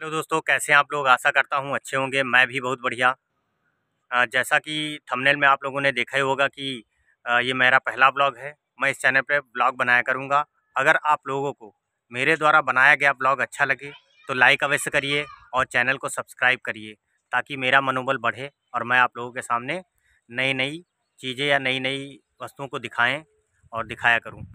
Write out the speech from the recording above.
Hello दोस्तों, कैसे हैं आप लोग? आशा करता हूँ अच्छे होंगे, मैं भी बहुत बढ़िया। जैसा कि थंबनेल में आप लोगों ने देखा ही होगा कि ये मेरा पहला ब्लॉग है। मैं इस चैनल पे ब्लॉग बनाया करूँगा। अगर आप लोगों को मेरे द्वारा बनाया गया ब्लॉग अच्छा लगे तो लाइक अवश्य करिए और चैनल को सब्सक्राइब करिए, ताकि मेरा मनोबल बढ़े और मैं आप लोगों के सामने नई नई चीज़ें या नई नई वस्तुओं को दिखाएँ और दिखाया करूँ।